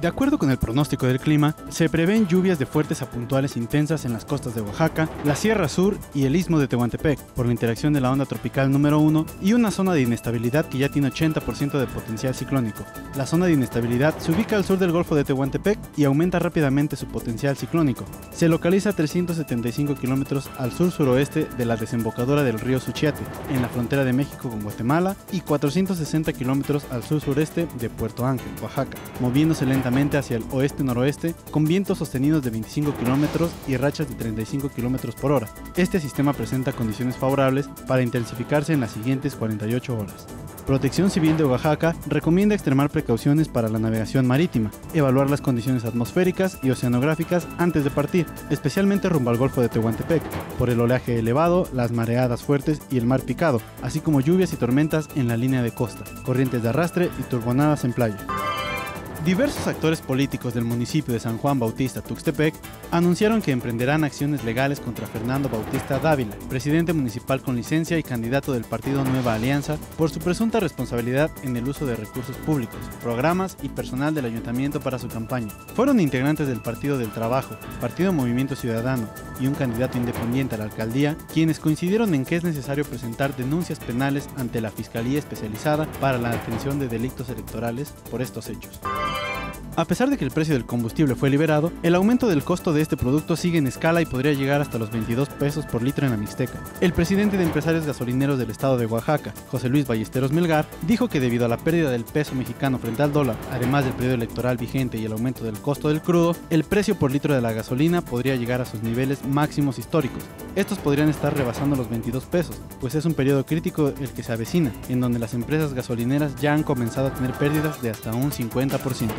De acuerdo con el pronóstico del clima, se prevén lluvias de fuertes a puntuales intensas en las costas de Oaxaca, la Sierra Sur y el istmo de Tehuantepec, por la interacción de la onda tropical número 1 y una zona de inestabilidad que ya tiene 80% de potencial ciclónico. La zona de inestabilidad se ubica al sur del Golfo de Tehuantepec y aumenta rápidamente su potencial ciclónico. Se localiza a 375 kilómetros al sur-suroeste de la desembocadura del río Suchiate, en la frontera de México con Guatemala, y 460 kilómetros al sur-sureste de Puerto Ángel, Oaxaca, moviéndose lentamente hacia el oeste-noroeste con vientos sostenidos de 25 km y rachas de 35 km por hora. Este sistema presenta condiciones favorables para intensificarse en las siguientes 48 horas. Protección Civil de Oaxaca recomienda extremar precauciones para la navegación marítima, evaluar las condiciones atmosféricas y oceanográficas antes de partir, especialmente rumbo al Golfo de Tehuantepec, por el oleaje elevado, las mareadas fuertes y el mar picado, así como lluvias y tormentas en la línea de costa, corrientes de arrastre y turbonadas en playa. Diversos actores políticos del municipio de San Juan Bautista Tuxtepec anunciaron que emprenderán acciones legales contra Fernando Bautista Dávila, presidente municipal con licencia y candidato del partido Nueva Alianza, por su presunta responsabilidad en el uso de recursos públicos, programas y personal del ayuntamiento para su campaña. Fueron integrantes del Partido del Trabajo, Partido Movimiento Ciudadano y un candidato independiente a la alcaldía, quienes coincidieron en que es necesario presentar denuncias penales ante la Fiscalía Especializada para la Atención de Delitos Electorales por estos hechos. A pesar de que el precio del combustible fue liberado, el aumento del costo de este producto sigue en escala y podría llegar hasta los 22 pesos por litro en la Mixteca. El presidente de empresarios gasolineros del estado de Oaxaca, José Luis Ballesteros Melgar, dijo que debido a la pérdida del peso mexicano frente al dólar, además del periodo electoral vigente y el aumento del costo del crudo, el precio por litro de la gasolina podría llegar a sus niveles máximos históricos. Estos podrían estar rebasando los 22 pesos, pues es un periodo crítico el que se avecina, en donde las empresas gasolineras ya han comenzado a tener pérdidas de hasta un 50%.